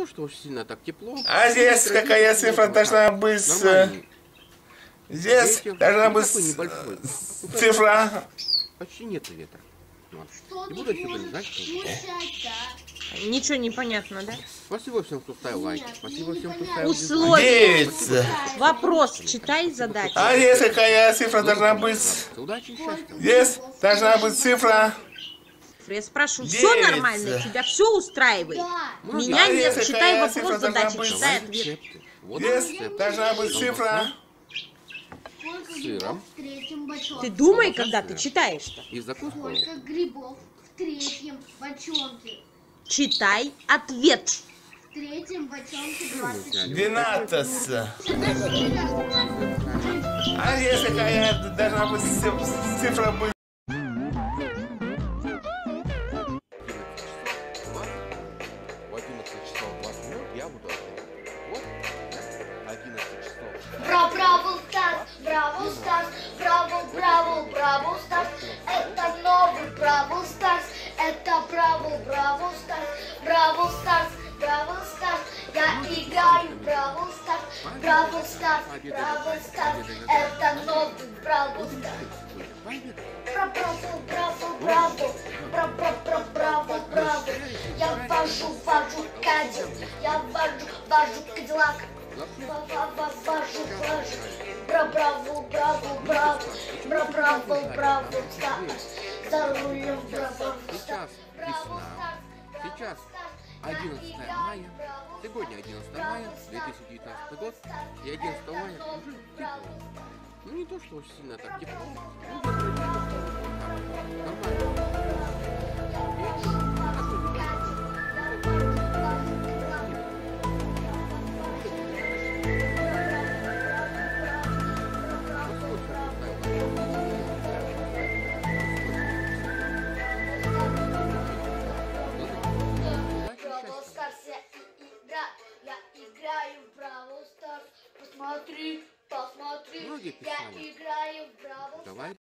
то, что уж сильно так тепло. А здесь какая цифра должна быть? Нормальный Здесь ветер, должна ну, быть небольшой. Ну, цифра. Почти нет ветра. Вот. И буду еще не знать, что... Ничего не понятно, да? Спасибо всем, кто ставил лайки. Спасибо всем, кто ставил Условия. Девять. Вопрос читай задачу. А здесь какая цифра должна быть? дизлайки. Удачи и счастья. Здесь должна быть цифра. Я спрашиваю, все нормально? Тебя все устраивает? Меня А нет, если читай вопрос задачи, читай ответ. Вот рецепты. должна быть цифра. Сыром. Ты думай, когда ты читаешь-то. И закуску. Сколько грибов в третьем бочонке? Читай ответ. В третьем бочонке 20. Двенадцать. А здесь какая должна быть ци- цифра быть? Brawl, Stars. Это новый Brawl Stars, это Brawl, Brawl Stars, Brawl Stars, Brawl Stars. Я играю Brawl Stars, Бравл Старс, Бравл Старс. Это новый Бравл Старс. Бра Бравл, Бравл, Бравл, Бра Бра Бра Бравл, Бравл. Я вожу, вожу кадил, я вожу, вожу кадиллак. Вожу, вожу, бра браво, браво, браво, бра браво, браво. За рулем браво, Сейчас весна. Сейчас 11 мая. Сегодня 11 мая 2019 год. И 11 мая уже тепло. Ну не то, что очень сильно так тепло. Ну, Нормально. Посмотри, посмотри, Многие я писали. играю в Бравл Давай